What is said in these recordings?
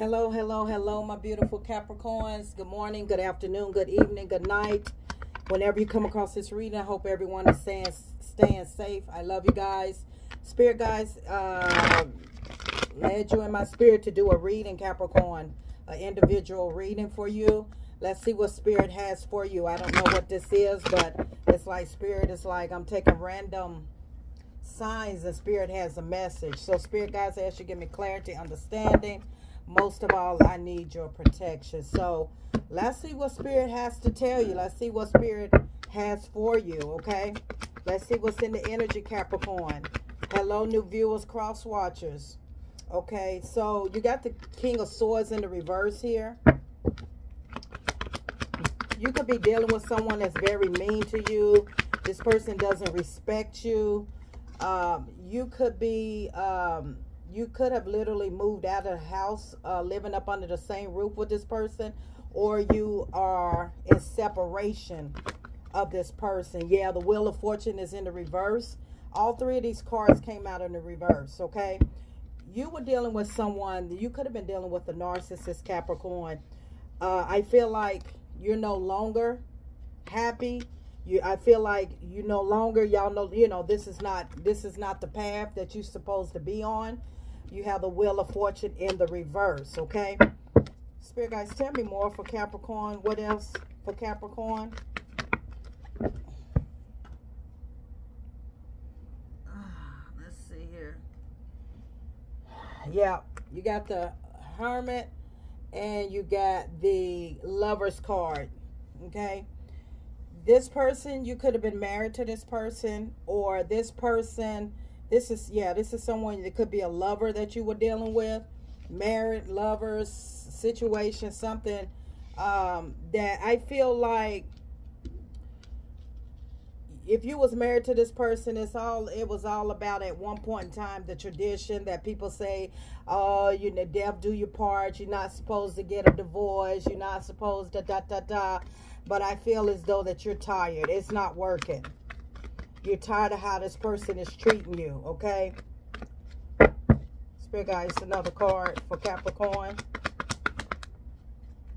Hello, hello, hello, my beautiful Capricorns. Good morning, good afternoon, good evening, good night. Whenever you come across this reading, I hope everyone is staying, staying safe. I love you guys. Spirit guys, uh, led you in my spirit to do a reading, Capricorn, an individual reading for you. Let's see what spirit has for you. I don't know what this is, but it's like spirit is like I'm taking random signs and spirit has a message. So spirit guys, I ask you give me clarity, understanding most of all, I need your protection. So let's see what Spirit has to tell you. Let's see what Spirit has for you, okay? Let's see what's in the energy, Capricorn. Hello, new viewers, cross watchers. Okay, so you got the King of Swords in the reverse here. You could be dealing with someone that's very mean to you. This person doesn't respect you. Um, you could be... Um, you could have literally moved out of the house, uh, living up under the same roof with this person, or you are in separation of this person. Yeah, the Wheel of Fortune is in the reverse. All three of these cards came out in the reverse, okay? You were dealing with someone, you could have been dealing with a narcissist Capricorn. Uh, I feel like you're no longer happy. You, I feel like you no longer, y'all know, you know, this is not, this is not the path that you're supposed to be on you have the Wheel of Fortune in the reverse, okay? Spirit guys, tell me more for Capricorn. What else for Capricorn? Ah, let's see here. Yeah, you got the Hermit and you got the Lover's card, okay? This person, you could have been married to this person or this person this is, yeah, this is someone that could be a lover that you were dealing with. Married, lovers, situation, something um, that I feel like if you was married to this person, it's all it was all about at one point in time the tradition that people say, oh, you know, death do your part. You're not supposed to get a divorce. You're not supposed to da da da. But I feel as though that you're tired. It's not working. You're tired of how this person is treating you, okay? Spirit guys, another card for Capricorn.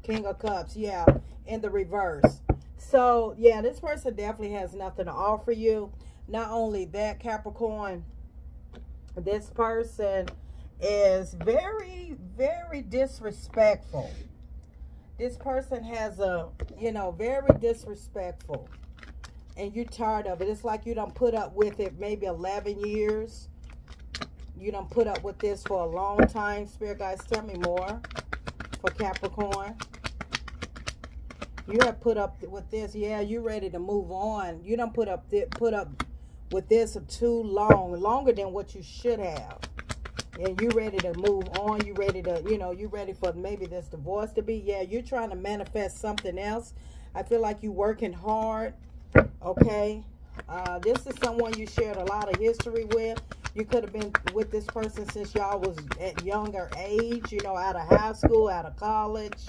King of Cups, yeah, in the reverse. So, yeah, this person definitely has nothing to offer you. Not only that, Capricorn, this person is very, very disrespectful. This person has a, you know, very disrespectful and you're tired of it. It's like you don't put up with it maybe 11 years. You don't put up with this for a long time. Spirit guys, tell me more for Capricorn. You have put up with this. Yeah, you're ready to move on. You don't put up put up with this too long, longer than what you should have. And you ready to move on. You ready to, you know, you ready for maybe this divorce to be. Yeah, you're trying to manifest something else. I feel like you're working hard okay? Uh, this is someone you shared a lot of history with. You could have been with this person since y'all was at younger age you know out of high school out of college.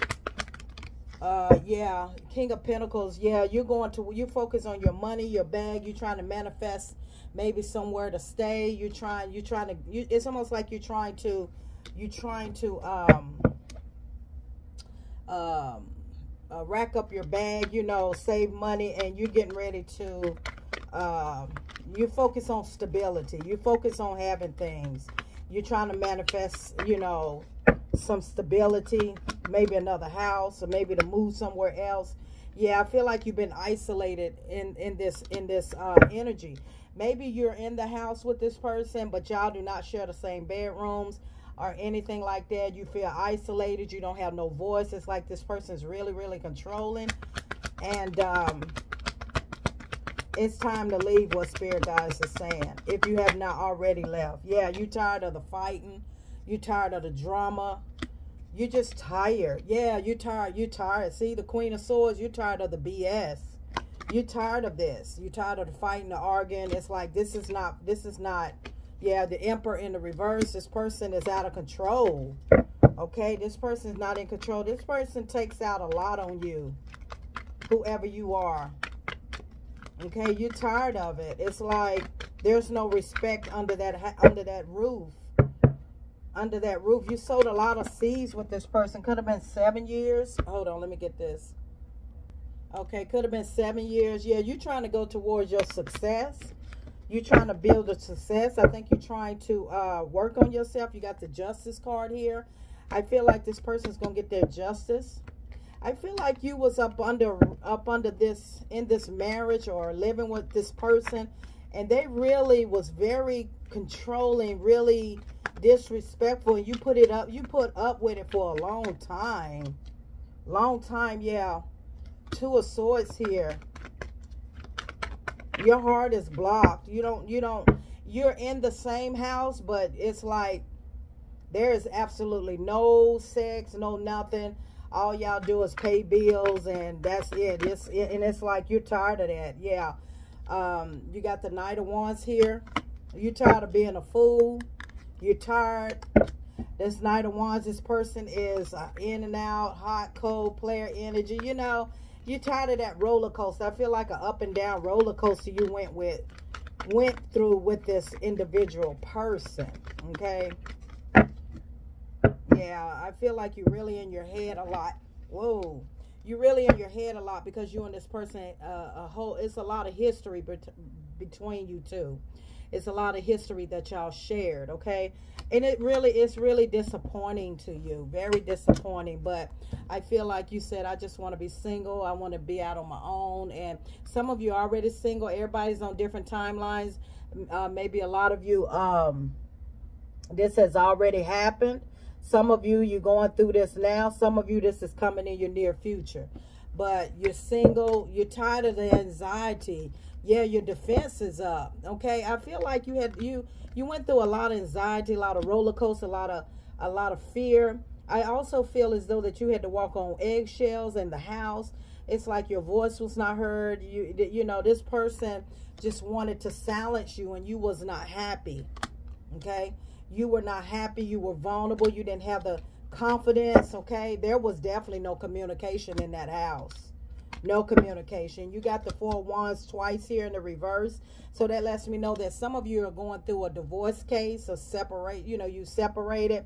Uh, yeah king of pentacles yeah you're going to you focus on your money your bag you're trying to manifest maybe somewhere to stay you're trying you're trying to you, it's almost like you're trying to you're trying to um um uh, rack up your bag, you know, save money, and you're getting ready to, um, you focus on stability. You focus on having things. You're trying to manifest, you know, some stability, maybe another house, or maybe to move somewhere else. Yeah, I feel like you've been isolated in, in this, in this uh, energy. Maybe you're in the house with this person, but y'all do not share the same bedrooms or anything like that. You feel isolated. You don't have no voice. It's like this person's really, really controlling. And um, it's time to leave what Spirit Guides is saying. If you have not already left. Yeah, you tired of the fighting. You tired of the drama. You're just tired. Yeah, you tired. You tired. See, the Queen of Swords, you're tired of the BS. You're tired of this. You're tired of the fighting, the arguing. It's like, this is not, this is not yeah, the emperor in the reverse. This person is out of control. Okay, this person's not in control. This person takes out a lot on you, whoever you are. Okay, you're tired of it. It's like there's no respect under that under that roof. under that roof. You sowed a lot of seeds with this person. Could have been seven years. Hold on, let me get this. Okay, could have been seven years. Yeah, you're trying to go towards your success. You're trying to build a success. I think you're trying to uh, work on yourself. You got the justice card here. I feel like this person's going to get their justice. I feel like you was up under up under this in this marriage or living with this person and they really was very controlling, really disrespectful and you put it up you put up with it for a long time. Long time, yeah. Two of swords here. Your heart is blocked. You don't you don't you're in the same house, but it's like there is absolutely no sex, no nothing all y'all do is pay bills and that's it. It's and it's like you're tired of that. Yeah. Um, you got the Knight of Wands here. You're tired of being a fool. You're tired. This Knight of Wands, this person is uh, in and out, hot, cold, player energy. You know, you're tired of that roller coaster. I feel like an up and down roller coaster you went with, went through with this individual person. Okay. Yeah, I feel like you're really in your head a lot. Whoa. You're really in your head a lot because you and this person, uh, a whole, it's a lot of history bet between you two. It's a lot of history that y'all shared, okay? And it really, it's really disappointing to you. Very disappointing. But I feel like you said, I just want to be single. I want to be out on my own. And some of you are already single. Everybody's on different timelines. Uh, maybe a lot of you, um, this has already happened some of you, you're going through this now. Some of you, this is coming in your near future. But you're single. You're tired of the anxiety. Yeah, your defense is up. Okay, I feel like you had you you went through a lot of anxiety, a lot of roller coaster, a lot of a lot of fear. I also feel as though that you had to walk on eggshells in the house. It's like your voice was not heard. You you know this person just wanted to silence you, and you was not happy. Okay, you were not happy. You were vulnerable. You didn't have the confidence, okay? There was definitely no communication in that house. No communication. You got the four wands twice here in the reverse. So that lets me know that some of you are going through a divorce case or separate, you know, you separated.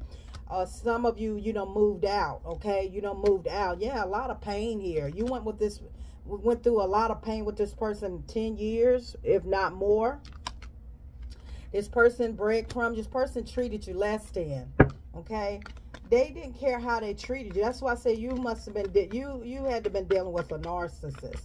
Uh, some of you, you know, moved out, okay? You know, moved out. Yeah, a lot of pain here. You went with this, we went through a lot of pain with this person 10 years, if not more. This person breadcrumbs. This person treated you less than. Okay. They didn't care how they treated you. That's why I say you must have been, you, you had to been dealing with a narcissist.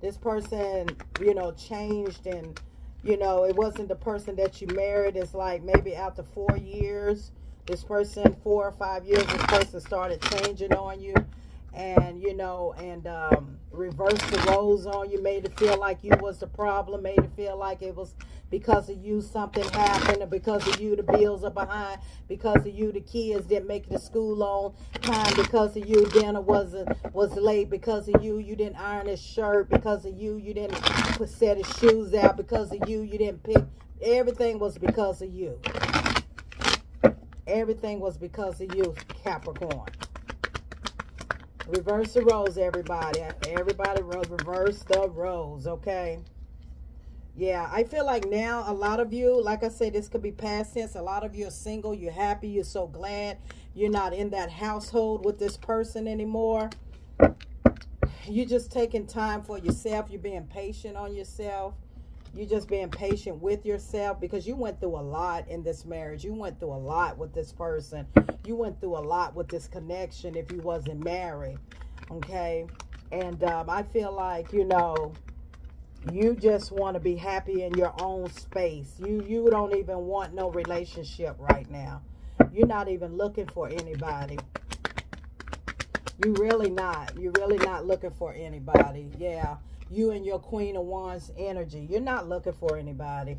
This person, you know, changed and, you know, it wasn't the person that you married. It's like maybe after four years, this person, four or five years, this person started changing on you and you know and um reverse the roles on you made it feel like you was the problem made it feel like it was because of you something happened or because of you the bills are behind because of you the kids didn't make the school on time because of you dinner wasn't was late because of you you didn't iron his shirt because of you you didn't put set his shoes out because of you you didn't pick everything was because of you. Everything was because of you capricorn. Reverse the roles everybody. Everybody reverse the roles okay yeah, I feel like now a lot of you, like I said, this could be past tense. A lot of you are single. You're happy. You're so glad you're not in that household with this person anymore. You're just taking time for yourself. You're being patient on yourself. You're just being patient with yourself because you went through a lot in this marriage. You went through a lot with this person. You went through a lot with this connection if you wasn't married. Okay? And um, I feel like, you know, you just want to be happy in your own space. You you don't even want no relationship right now. You're not even looking for anybody. You really not. You're really not looking for anybody. Yeah. You and your Queen of Wands energy. You're not looking for anybody.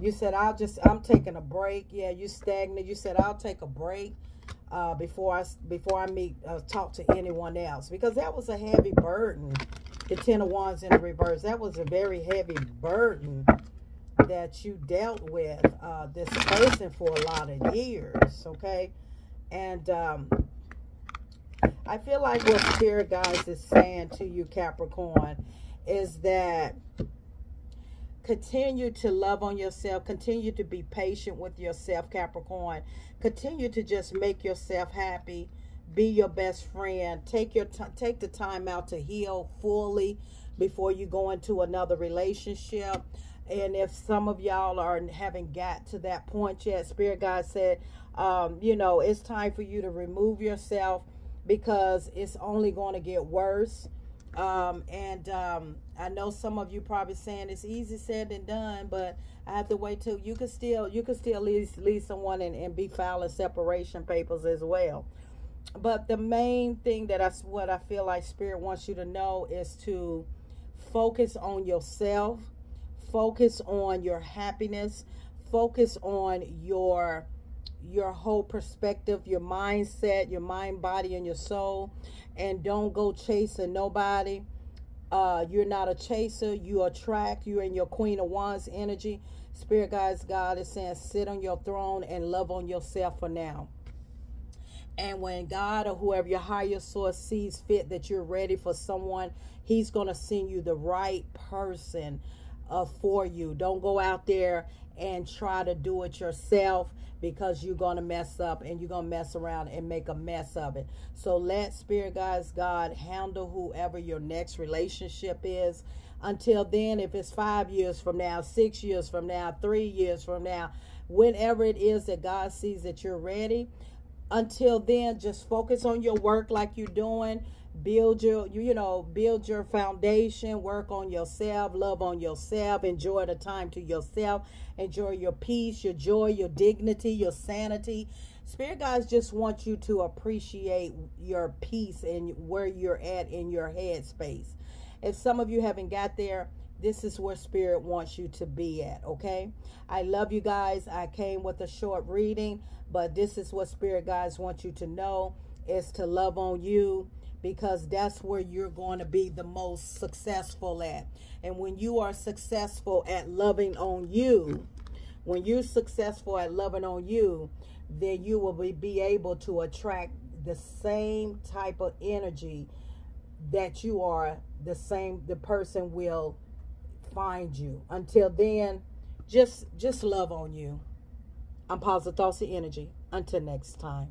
You said, I'll just, I'm taking a break. Yeah, you stagnant. You said, I'll take a break uh, before I, before I meet, uh, talk to anyone else. Because that was a heavy burden the Ten of Wands in reverse. That was a very heavy burden that you dealt with uh, this person for a lot of years, okay? And um, I feel like what Spirit Guides is saying to you, Capricorn, is that Continue to love on yourself. Continue to be patient with yourself, Capricorn. Continue to just make yourself happy. Be your best friend. Take your take the time out to heal fully before you go into another relationship. And if some of y'all are haven't got to that point yet, Spirit God said, um, you know, it's time for you to remove yourself because it's only going to get worse. Um, and um, I know some of you probably saying it's easy said than done, but I have to wait till you can still you can still leave, leave someone and, and be filing separation papers as well. But the main thing that I what I feel like Spirit wants you to know is to focus on yourself, focus on your happiness, focus on your your whole perspective, your mindset, your mind, body, and your soul. And don't go chasing nobody. Uh, you're not a chaser. You attract. You're in your Queen of Wands energy. Spirit guides God is saying, sit on your throne and love on yourself for now. And when God or whoever your higher source sees fit that you're ready for someone, He's going to send you the right person uh, for you. Don't go out there and try to do it yourself because you're going to mess up and you're going to mess around and make a mess of it. So let Spirit Guides God handle whoever your next relationship is. Until then, if it's five years from now, six years from now, three years from now, whenever it is that God sees that you're ready, until then, just focus on your work like you're doing. Build your you, you know build your foundation work on yourself love on yourself enjoy the time to yourself enjoy your peace your joy your dignity your sanity. Spirit guys just want you to appreciate your peace and where you're at in your head space if some of you haven't got there this is where spirit wants you to be at okay i love you guys i came with a short reading but this is what spirit guys want you to know is to love on you because that's where you're going to be the most successful at. And when you are successful at loving on you, when you're successful at loving on you, then you will be, be able to attract the same type of energy that you are the same the person will find you. Until then just just love on you. I'm positive Thoughts and Energy. Until next time